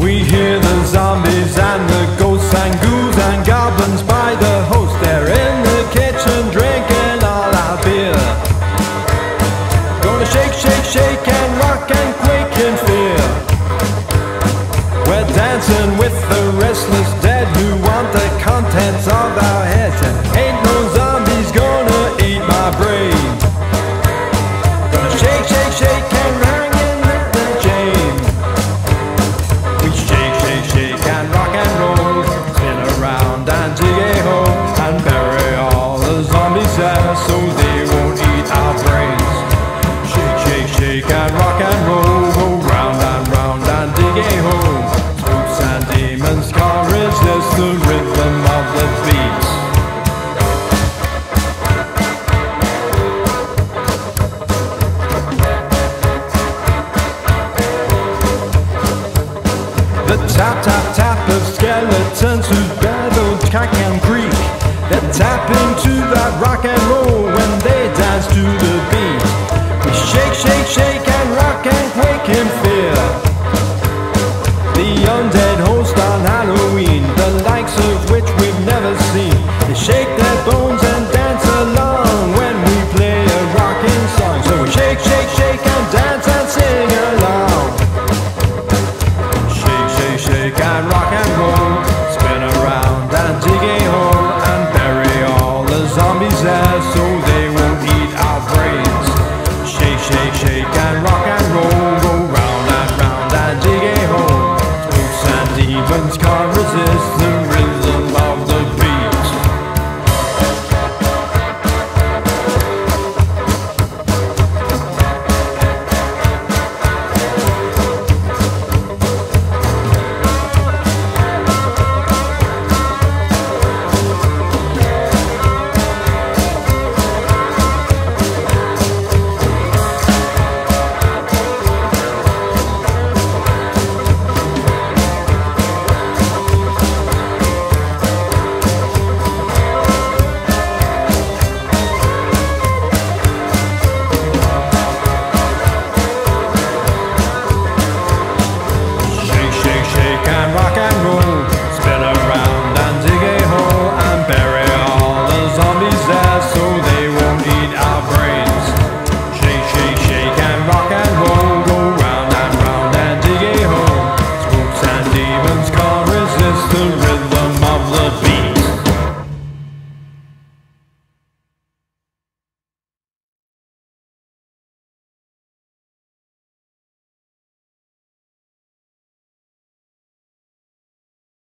We hear the zombies and the ghosts and ghouls and goblins by the host. They're in the kitchen drinking all our beer. Gonna shake, shake, shake and rock and quake in fear. We're dancing with the restless dead who want the contents of our head. Tap tap tap of skeletons whose bellows crack and creak. They tap into that rock and They won't eat our brains. Shake, shake, shake and rock